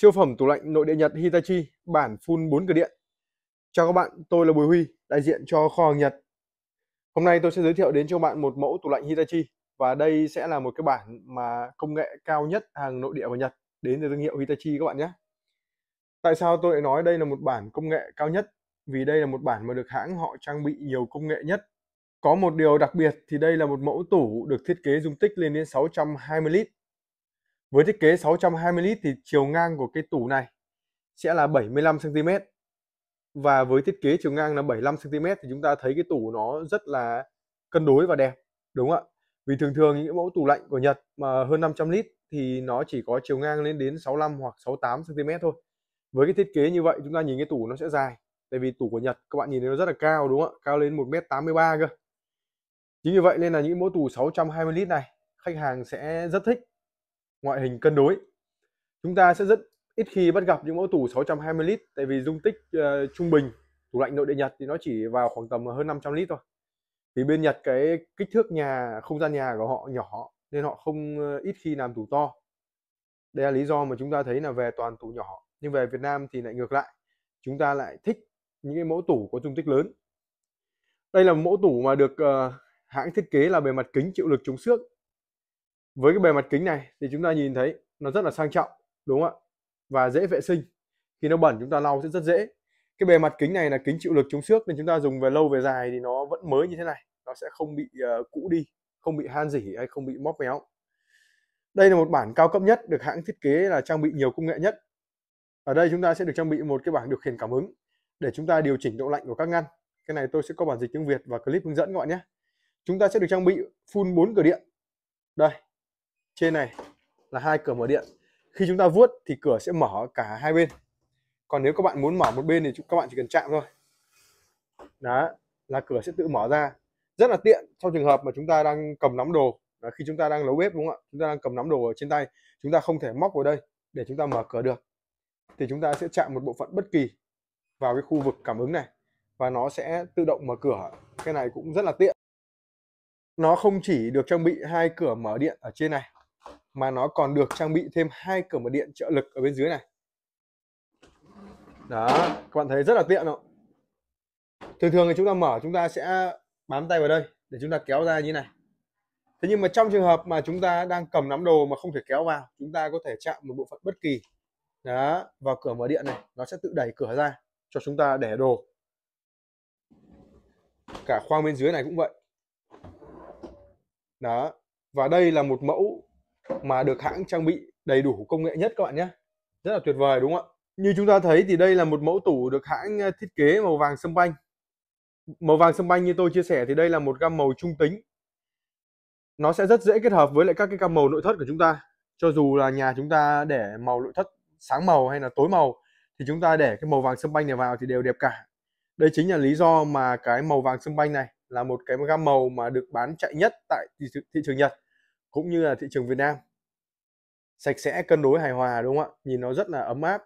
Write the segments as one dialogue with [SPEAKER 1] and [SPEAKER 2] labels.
[SPEAKER 1] Siêu phẩm tủ lạnh nội địa Nhật Hitachi bản full 4 cửa điện. Chào các bạn, tôi là Bùi Huy, đại diện cho kho hàng Nhật. Hôm nay tôi sẽ giới thiệu đến cho bạn một mẫu tủ lạnh Hitachi và đây sẽ là một cái bản mà công nghệ cao nhất hàng nội địa của Nhật đến từ thương hiệu Hitachi các bạn nhé. Tại sao tôi lại nói đây là một bản công nghệ cao nhất? Vì đây là một bản mà được hãng họ trang bị nhiều công nghệ nhất. Có một điều đặc biệt thì đây là một mẫu tủ được thiết kế dung tích lên đến 620 lít với thiết kế 620 lít thì chiều ngang của cái tủ này sẽ là 75 cm. Và với thiết kế chiều ngang là 75 cm thì chúng ta thấy cái tủ nó rất là cân đối và đẹp, đúng không ạ? Vì thường thường những mẫu tủ lạnh của Nhật mà hơn 500 lít thì nó chỉ có chiều ngang lên đến 65 hoặc 68 cm thôi. Với cái thiết kế như vậy chúng ta nhìn cái tủ nó sẽ dài. Tại vì tủ của Nhật các bạn nhìn thấy nó rất là cao đúng không ạ? Cao lên 1m83 cơ. Chính vì vậy nên là những mẫu tủ 620 lít này khách hàng sẽ rất thích ngoại hình cân đối. Chúng ta sẽ rất ít khi bắt gặp những mẫu tủ 620 lít tại vì dung tích uh, trung bình tủ lạnh nội địa Nhật thì nó chỉ vào khoảng tầm ờ, hơn 500 lít thôi. Vì bên Nhật cái kích thước nhà không gian nhà của họ nhỏ nên họ không uh, ít khi làm tủ to. Đây là lý do mà chúng ta thấy là về toàn tủ nhỏ nhưng về Việt Nam thì lại ngược lại. Chúng ta lại thích những cái mẫu tủ có dung tích lớn. Đây là một mẫu tủ mà được uh, hãng thiết kế là bề mặt kính chịu lực chống xước với cái bề mặt kính này thì chúng ta nhìn thấy nó rất là sang trọng đúng không ạ? Và dễ vệ sinh. Khi nó bẩn chúng ta lau sẽ rất dễ. Cái bề mặt kính này là kính chịu lực chống xước nên chúng ta dùng về lâu về dài thì nó vẫn mới như thế này. Nó sẽ không bị uh, cũ đi không bị han rỉ hay không bị móp méo. Đây là một bản cao cấp nhất được hãng thiết kế là trang bị nhiều công nghệ nhất. Ở đây chúng ta sẽ được trang bị một cái bảng điều khiển cảm ứng để chúng ta điều chỉnh độ lạnh của các ngăn. Cái này tôi sẽ có bản dịch tiếng Việt và clip hướng dẫn các bạn nhé. Chúng ta sẽ được trang bị full 4 cửa điện. Đây trên này là hai cửa mở điện. Khi chúng ta vuốt thì cửa sẽ mở cả hai bên. Còn nếu các bạn muốn mở một bên thì các bạn chỉ cần chạm thôi. Đó là cửa sẽ tự mở ra. Rất là tiện trong trường hợp mà chúng ta đang cầm nắm đồ. Đó, khi chúng ta đang nấu bếp đúng không ạ? Chúng ta đang cầm nắm đồ ở trên tay chúng ta không thể móc vào đây để chúng ta mở cửa được. Thì chúng ta sẽ chạm một bộ phận bất kỳ vào cái khu vực cảm ứng này và nó sẽ tự động mở cửa. Cái này cũng rất là tiện. Nó không chỉ được trang bị hai cửa mở điện ở trên này mà nó còn được trang bị thêm hai cửa mở điện trợ lực ở bên dưới này. Đó, các bạn thấy rất là tiện không thường thường thì chúng ta mở, chúng ta sẽ bám tay vào đây để chúng ta kéo ra như này. Thế nhưng mà trong trường hợp mà chúng ta đang cầm nắm đồ mà không thể kéo vào, chúng ta có thể chạm một bộ phận bất kỳ. Đó, vào cửa mở điện này, nó sẽ tự đẩy cửa ra cho chúng ta để đồ. Cả khoang bên dưới này cũng vậy. Đó, và đây là một mẫu mà được hãng trang bị đầy đủ công nghệ nhất các bạn nhé. Rất là tuyệt vời, đúng không ạ? Như chúng ta thấy thì đây là một mẫu tủ được hãng ờ, thiết kế màu vàng sâm banh. Màu vàng sâm banh như tôi chia sẻ thì đây là một gam màu trung tính. Nó sẽ rất dễ kết hợp với lại các cái gam màu nội thất của chúng ta. Cho dù là nhà chúng ta để màu nội thất sáng màu hay là tối màu, thì chúng ta để cái màu vàng sâm banh này vào thì đều đẹp cả. Đây chính là lý do mà cái màu vàng sâm banh này là một cái gam màu mà được bán chạy nhất tại thị trường Nhật cũng như là thị trường Việt Nam. Sạch sẽ cân đối hài hòa đúng không ạ? Nhìn nó rất là ấm áp.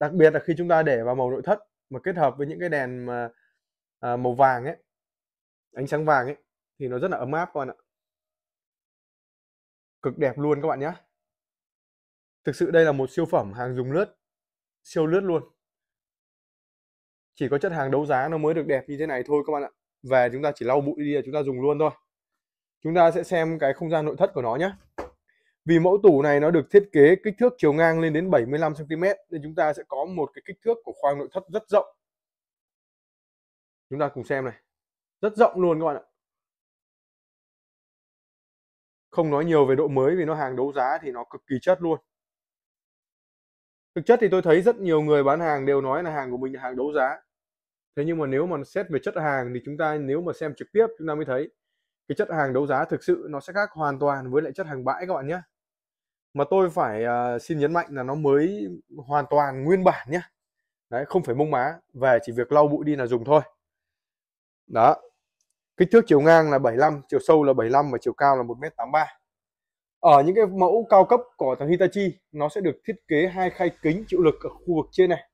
[SPEAKER 1] Đặc biệt là khi chúng ta để vào màu nội thất mà kết hợp với những cái đèn mà à, màu vàng ấy ánh sáng vàng ấy thì nó rất là ấm áp các bạn ạ. Cực đẹp luôn các bạn nhé. Thực sự đây là một siêu phẩm hàng dùng lướt siêu lướt luôn. Chỉ có chất hàng đấu giá nó mới được đẹp như thế này thôi các bạn ạ. Về chúng ta chỉ lau bụi đi là chúng ta dùng luôn thôi chúng ta sẽ xem cái không gian nội thất của nó nhé. Vì mẫu tủ này nó được thiết kế kích thước chiều ngang lên đến 75 cm nên chúng ta sẽ có một cái kích thước của khoang nội thất rất rộng. Chúng ta cùng xem này. Rất rộng luôn các bạn ạ. Không nói nhiều về độ mới vì nó hàng đấu giá thì nó cực kỳ chất luôn. Thực chất thì tôi thấy rất nhiều người bán hàng đều nói là hàng của mình là hàng đấu giá. Thế nhưng mà nếu mà xét về chất hàng thì chúng ta nếu mà xem trực tiếp chúng ta mới thấy cái chất hàng đấu giá thực sự nó sẽ khác hoàn toàn với lại chất hàng bãi các bạn nhé. Mà tôi phải uh, xin nhấn mạnh là nó mới hoàn toàn nguyên bản nhé. Đấy không phải mông má về chỉ việc lau bụi đi là dùng thôi. Đó. Kích thước chiều ngang là 75 chiều sâu là 75 và chiều cao là 1m83 ở những cái mẫu cao cấp của thằng Hitachi nó sẽ được thiết kế hai khay kính chịu lực ở khu vực trên này.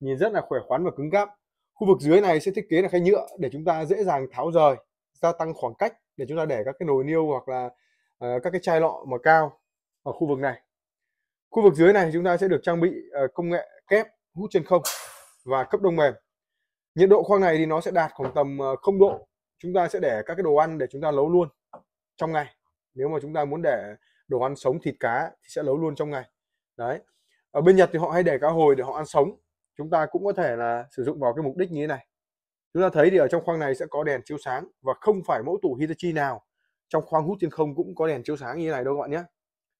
[SPEAKER 1] Nhìn rất là khỏe khoắn và cứng cáp. Khu vực dưới này sẽ thiết kế là khay nhựa để chúng ta dễ dàng tháo rời gia tăng khoảng cách để chúng ta để các cái nồi niêu hoặc là uh, các cái chai lọ mà cao ở khu vực này. Khu vực dưới này chúng ta sẽ được trang bị uh, công nghệ kép hút chân không và cấp đông mềm. Nhiệt độ khoang này thì nó sẽ đạt khoảng tầm ờ, uh, 0 độ. Chúng ta sẽ để các cái đồ ăn để chúng ta nấu luôn trong ngày. Nếu mà chúng ta muốn để đồ ăn sống thịt cá thì sẽ nấu luôn trong ngày. Đấy. Ở bên Nhật thì họ hay để cá hồi để họ ăn sống. Chúng ta cũng có thể là sử dụng vào cái mục đích như thế này chúng ta thấy thì ở trong khoang này sẽ có đèn chiếu sáng và không phải mẫu tủ Hitachi nào. Trong khoang hút trên không cũng có đèn chiếu sáng như thế này đâu các bạn nhé.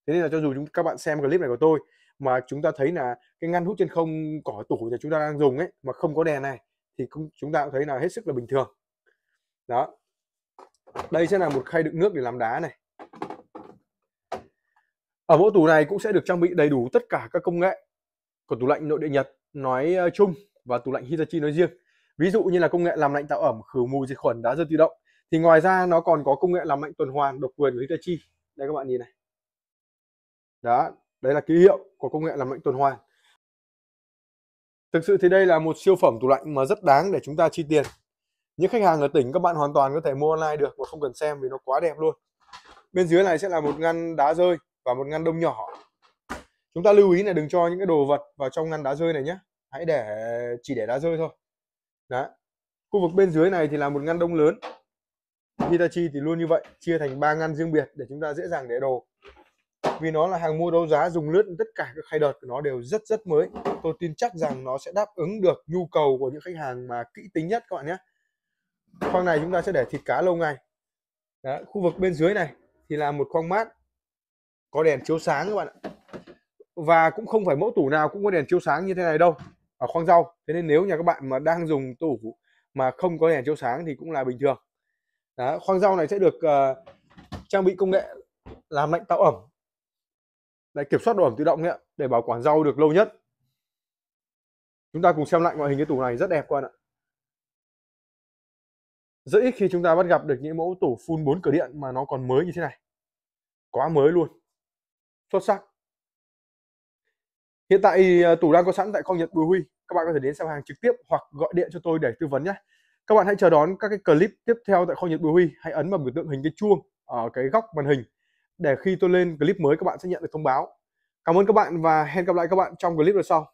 [SPEAKER 1] Thế nên là cho dù chúng, các bạn xem clip này của tôi mà chúng ta thấy là cái ngăn hút trên không cỏ tủ mà chúng ta đang dùng ấy mà không có đèn này thì cũng, chúng ta cũng thấy là hết sức là bình thường. Đó. Đây sẽ là một khay đựng nước để làm đá này. Ở mẫu tủ này cũng sẽ được trang bị đầy đủ tất cả các công nghệ của tủ lạnh nội địa Nhật nói ờ, chung và tủ lạnh Hitachi nói riêng ví dụ như là công nghệ làm lạnh tạo ẩm, khử mùi diệt khuẩn đá rơi tự động. Thì ngoài ra nó còn có công nghệ làm lạnh tuần hoàn, độc quyền của Hitachi đây các bạn nhìn này. Đó, đây là ký hiệu của công nghệ làm lạnh tuần hoàn. Thực sự thì đây là một siêu phẩm tủ lạnh mà rất đáng để chúng ta chi tiền. Những khách hàng ở tỉnh các bạn hoàn toàn có thể mua online được mà không cần xem vì nó quá đẹp luôn. Bên dưới này sẽ là một ngăn đá rơi và một ngăn đông nhỏ. Chúng ta lưu ý là đừng cho những cái đồ vật vào trong ngăn đá rơi này nhé. Hãy để, chỉ để đá rơi thôi. Đấy. khu vực bên dưới này thì là một ngăn đông lớn. Hitachi thì luôn như vậy chia thành ba ngăn riêng biệt để chúng ta dễ dàng để đồ. Vì nó là hàng mua đấu giá dùng lướt tất cả các khay đợt của nó đều rất rất mới. Tôi tin chắc rằng nó sẽ đáp ứng được nhu cầu của những khách hàng mà kỹ tính nhất các bạn nhé. Khoang này chúng ta sẽ để thịt cá lâu ngày. Đấy, khu vực bên dưới này thì là một khoang mát. Có đèn chiếu sáng các bạn ạ. Và cũng không phải mẫu tủ nào cũng có đèn chiếu sáng như thế này đâu ở khoang rau. Thế nên nếu nhà các bạn mà đang dùng tủ mà không có đèn chiếu sáng thì cũng là bình thường. Đó, khoang rau này sẽ được uh, trang bị công nghệ làm lạnh tạo ẩm. Để kiểm soát độ ẩm tự động nhé để bảo quản rau được lâu nhất. Chúng ta cùng xem lại ngoại hình cái tủ này rất đẹp các bạn ạ. Rất ít khi chúng ta bắt gặp được những mẫu tủ full 4 cửa điện mà nó còn mới như thế này. Quá mới luôn. Xuất sắc. Hiện tại ờ, tủ đang có sẵn tại kho Nhật Bùi Huy các bạn có thể đến xem hàng trực tiếp hoặc gọi điện cho tôi để tư vấn nhé. Các bạn hãy chờ đón các cái clip tiếp theo tại kho Nhật Bùi Huy. Hãy ấn vào biểu tượng hình cái chuông ở cái góc màn hình để khi tôi lên clip mới các bạn sẽ nhận được thông báo. Cảm ơn các bạn và hẹn gặp lại các bạn trong clip lần sau.